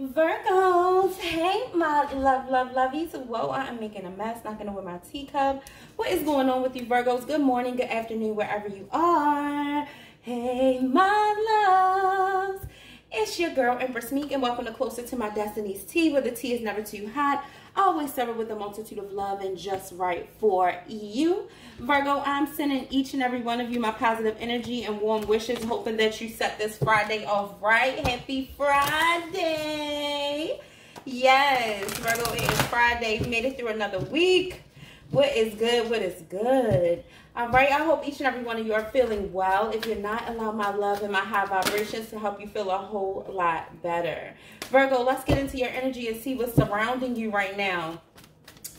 Virgos, hey my love, love, lovies. Whoa, I am making a mess, knocking over my teacup. What is going on with you Virgos? Good morning, good afternoon, wherever you are. Hey my loves. It's your girl, Empress Meek, and welcome to Closer to My Destiny's Tea, where the tea is never too hot. Always serve with a multitude of love and just right for you. Virgo, I'm sending each and every one of you my positive energy and warm wishes, hoping that you set this Friday off right. Happy Friday. Yes, Virgo, it is Friday. We made it through another week. What is good? What is good? All right, I hope each and every one of you are feeling well. If you're not, allow my love and my high vibrations to help you feel a whole lot better. Virgo, let's get into your energy and see what's surrounding you right now.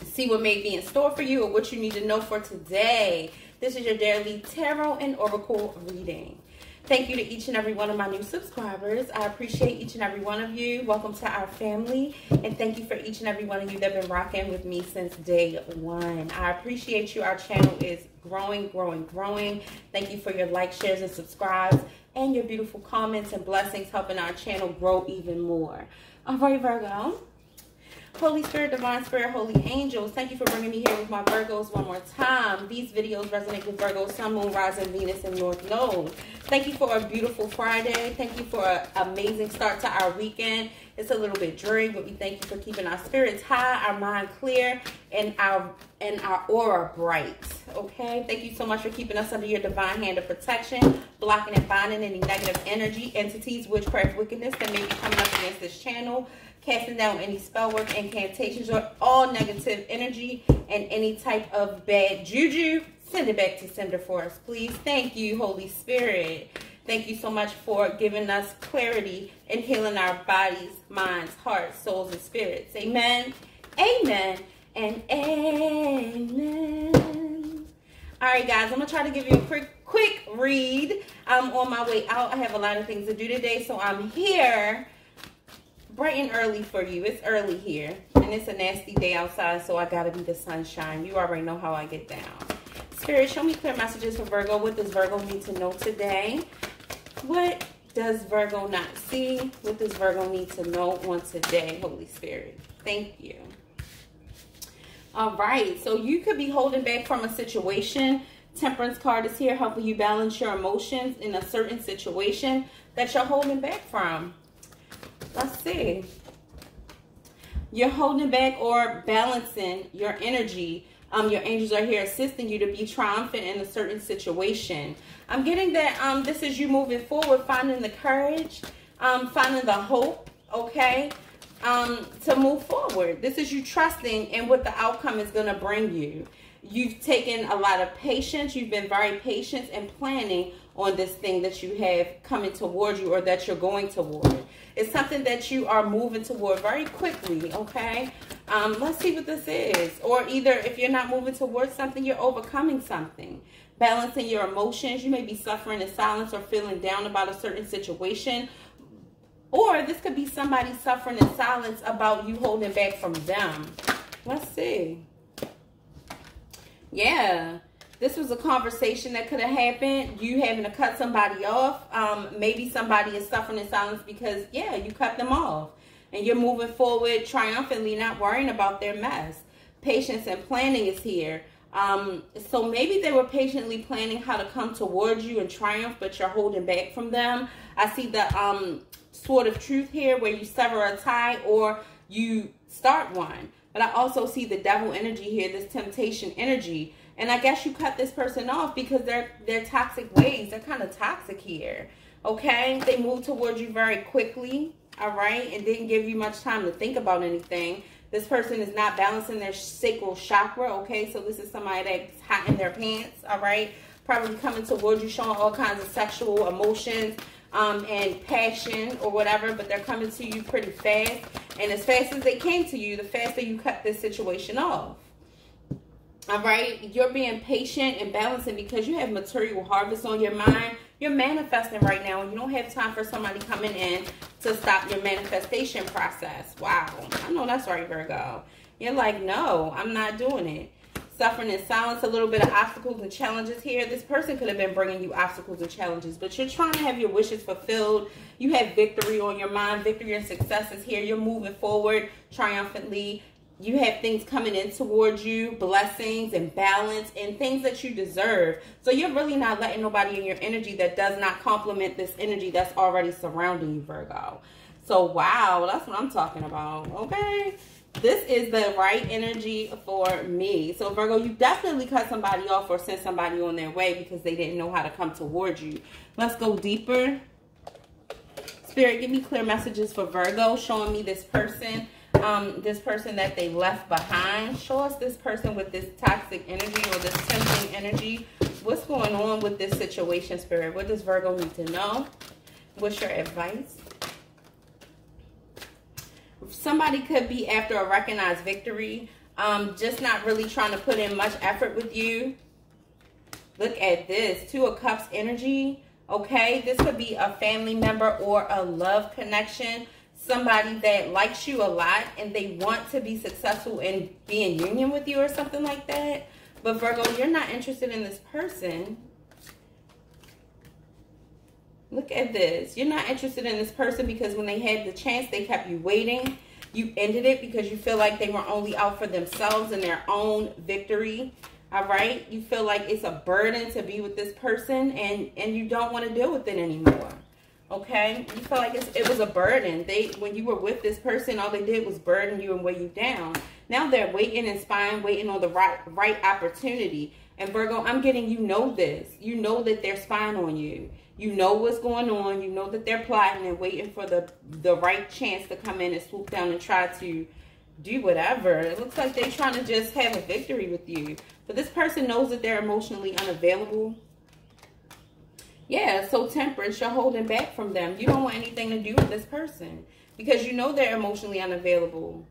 See what may be in store for you or what you need to know for today. This is your daily tarot and oracle reading. Thank you to each and every one of my new subscribers. I appreciate each and every one of you. Welcome to our family. And thank you for each and every one of you that have been rocking with me since day one. I appreciate you. Our channel is growing, growing, growing. Thank you for your likes, shares, and subscribes and your beautiful comments and blessings helping our channel grow even more. All right, Virgo. Holy Spirit, Divine Spirit, Holy Angels, thank you for bringing me here with my Virgos one more time. These videos resonate with Virgo, Sun, Moon, Rising, Venus, and North Node. Thank you for a beautiful Friday. Thank you for an amazing start to our weekend. It's a little bit dreary, but we thank you for keeping our spirits high, our mind clear, and our and our aura bright. Okay? Thank you so much for keeping us under your divine hand of protection, blocking and binding any negative energy, entities, witchcraft, wickedness that may be coming up against this channel casting down any spell work, incantations, or all negative energy and any type of bad juju. Send it back to sender for us, please. Thank you, Holy Spirit. Thank you so much for giving us clarity and healing our bodies, minds, hearts, souls, and spirits. Amen. Amen. And amen. All right, guys, I'm going to try to give you a quick, quick read. I'm on my way out. I have a lot of things to do today, so I'm here bright and early for you. It's early here. And it's a nasty day outside, so I got to be the sunshine. You already know how I get down. Spirit, show me clear messages for Virgo. What does Virgo need to know today? What does Virgo not see? What does Virgo need to know on today, Holy Spirit? Thank you. All right. So you could be holding back from a situation. Temperance card is here helping you balance your emotions in a certain situation that you're holding back from. Let's see. You're holding back or balancing your energy. Um, your angels are here assisting you to be triumphant in a certain situation. I'm getting that um, this is you moving forward, finding the courage, um, finding the hope, okay, um, to move forward. This is you trusting in what the outcome is going to bring you. You've taken a lot of patience. You've been very patient and planning on this thing that you have coming towards you or that you're going toward. It's something that you are moving toward very quickly, okay? Um, let's see what this is. Or either if you're not moving towards something, you're overcoming something. Balancing your emotions. You may be suffering in silence or feeling down about a certain situation. Or this could be somebody suffering in silence about you holding back from them. Let's see. Yeah this was a conversation that could have happened. You having to cut somebody off. Um, maybe somebody is suffering in silence because, yeah, you cut them off. And you're moving forward triumphantly, not worrying about their mess. Patience and planning is here. Um, so maybe they were patiently planning how to come towards you and triumph, but you're holding back from them. I see the um, sword of truth here where you sever a tie or you start one. But I also see the devil energy here, this temptation energy and I guess you cut this person off because they're they're toxic ways. They're kind of toxic here. Okay? They move towards you very quickly. All right? And didn't give you much time to think about anything. This person is not balancing their sacral chakra. Okay? So this is somebody that's hot in their pants. All right? Probably coming towards you, showing all kinds of sexual emotions. Um, and passion or whatever, but they're coming to you pretty fast. And as fast as they came to you, the faster you cut this situation off. All right, you're being patient and balancing because you have material harvest on your mind. You're manifesting right now, and you don't have time for somebody coming in to stop your manifestation process. Wow, I know that's right, Virgo. You're like, no, I'm not doing it. Suffering in silence, a little bit of obstacles and challenges here. This person could have been bringing you obstacles and challenges, but you're trying to have your wishes fulfilled. You have victory on your mind. Victory and success is here. You're moving forward triumphantly. You have things coming in towards you, blessings and balance and things that you deserve. So you're really not letting nobody in your energy that does not complement this energy that's already surrounding you, Virgo. So, wow, that's what I'm talking about, okay? This is the right energy for me. So Virgo, you definitely cut somebody off or sent somebody on their way because they didn't know how to come towards you. Let's go deeper. Spirit, give me clear messages for Virgo, showing me this person, um, this person that they left behind. Show us this person with this toxic energy or this tempting energy. What's going on with this situation, Spirit? What does Virgo need to know? What's your advice? Somebody could be after a recognized victory, um, just not really trying to put in much effort with you. Look at this, Two of Cups energy. Okay, this could be a family member or a love connection. Somebody that likes you a lot and they want to be successful and be in union with you or something like that. But Virgo, you're not interested in this person. Look at this. You're not interested in this person because when they had the chance, they kept you waiting. You ended it because you feel like they were only out for themselves and their own victory. All right. You feel like it's a burden to be with this person and, and you don't want to deal with it anymore. Okay. You feel like it was a burden. They, when you were with this person, all they did was burden you and weigh you down. Now they're waiting and spying, waiting on the right, right opportunity. And Virgo, I'm getting you know this. You know that they're spying on you. You know what's going on. You know that they're plotting and waiting for the the right chance to come in and swoop down and try to do whatever. It looks like they're trying to just have a victory with you. But this person knows that they're emotionally unavailable. Yeah, so temperance, you're holding back from them. You don't want anything to do with this person because you know they're emotionally unavailable.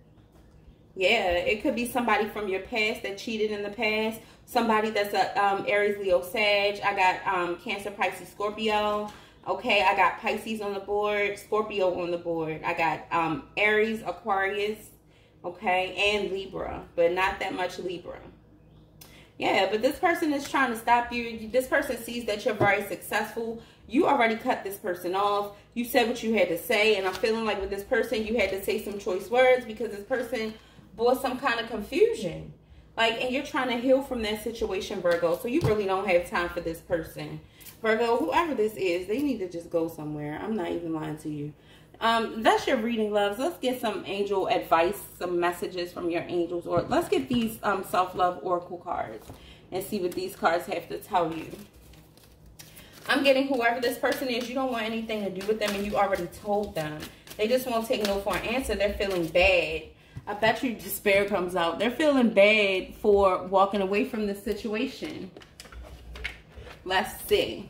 Yeah, it could be somebody from your past that cheated in the past. Somebody that's a um, Aries, Leo, Sag. I got um, Cancer, Pisces, Scorpio. Okay, I got Pisces on the board, Scorpio on the board. I got um, Aries, Aquarius, okay, and Libra, but not that much Libra. Yeah, but this person is trying to stop you. This person sees that you're very successful. You already cut this person off. You said what you had to say, and I'm feeling like with this person, you had to say some choice words because this person brought some kind of confusion. Like, and you're trying to heal from that situation, Virgo. So you really don't have time for this person. Virgo, whoever this is, they need to just go somewhere. I'm not even lying to you. Um, that's your reading, loves. Let's get some angel advice, some messages from your angels. Or let's get these um, self-love oracle cards and see what these cards have to tell you. I'm getting whoever this person is, you don't want anything to do with them and you already told them. They just won't take no for an answer. They're feeling bad. I bet you despair comes out. They're feeling bad for walking away from the situation. Let's see.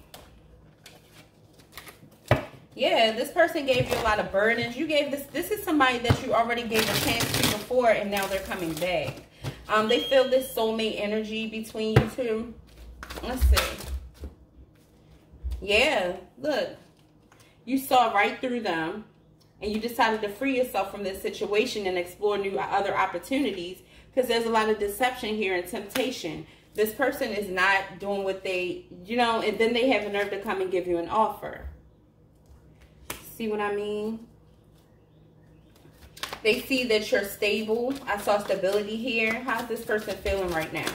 Yeah, this person gave you a lot of burdens. You gave this, this is somebody that you already gave a chance to before and now they're coming back. Um, they feel this soulmate energy between you two. Let's see. Yeah, look. You saw right through them and you decided to free yourself from this situation and explore new uh, other opportunities because there's a lot of deception here and temptation. This person is not doing what they, you know, and then they have a nerve to come and give you an offer. See what I mean? They see that you're stable. I saw stability here. How's this person feeling right now?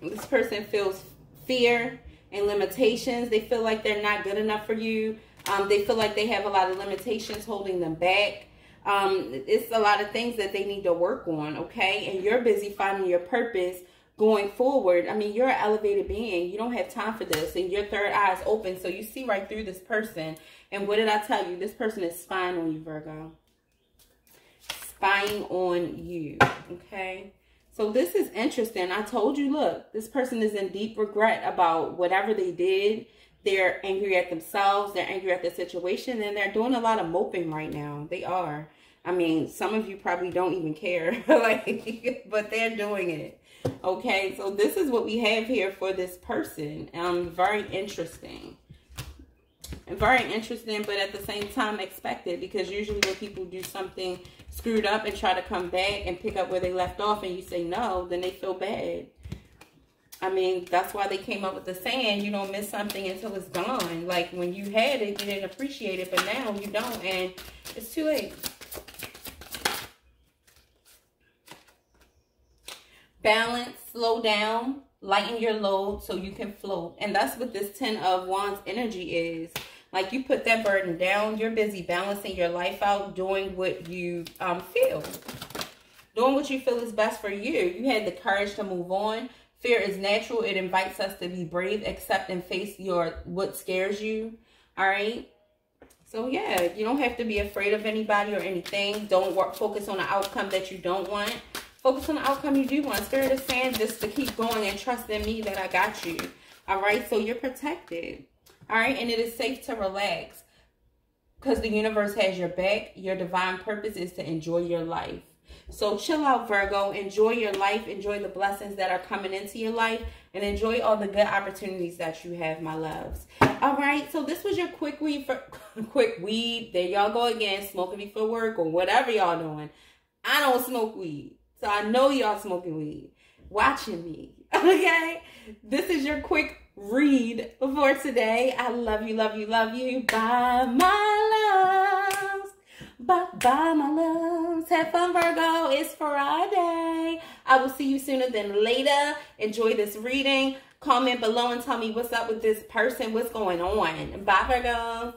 This person feels fear and limitations. They feel like they're not good enough for you. Um, they feel like they have a lot of limitations holding them back. Um, it's a lot of things that they need to work on, okay? And you're busy finding your purpose going forward. I mean, you're an elevated being. You don't have time for this. And your third eye is open, so you see right through this person. And what did I tell you? This person is spying on you, Virgo. Spying on you, okay? So this is interesting. I told you, look, this person is in deep regret about whatever they did. They're angry at themselves. They're angry at the situation. And they're doing a lot of moping right now. They are. I mean, some of you probably don't even care. like, but they're doing it. Okay, so this is what we have here for this person. Um, very interesting. Very interesting, but at the same time expected because usually when people do something screwed up and try to come back and pick up where they left off and you say no, then they feel bad. I mean, that's why they came up with the saying, you don't miss something until it's gone. Like when you had it, you didn't appreciate it, but now you don't and it's too late. Balance, slow down, lighten your load so you can float. And that's what this 10 of Wands energy is. Like you put that burden down, you're busy balancing your life out, doing what you um, feel. Doing what you feel is best for you. You had the courage to move on. Fear is natural. It invites us to be brave, accept and face your what scares you. All right. So yeah, you don't have to be afraid of anybody or anything. Don't work, focus on the outcome that you don't want. Focus on the outcome you do want. Spirit is saying just to keep going and trust in me that I got you. All right. So you're protected. All right. And it is safe to relax because the universe has your back. Your divine purpose is to enjoy your life. So chill out, Virgo. Enjoy your life. Enjoy the blessings that are coming into your life. And enjoy all the good opportunities that you have, my loves. All right. So this was your quick weed for quick weed. There y'all go again, smoking before work or whatever y'all doing. I don't smoke weed. So I know y'all smoking weed. Watching me. Okay. This is your quick read for today. I love you, love you, love you. Bye, my loves. Bye, bye, my loves. Have fun, Virgo. It's Friday. I will see you sooner than later. Enjoy this reading. Comment below and tell me what's up with this person. What's going on. Bye, Virgo.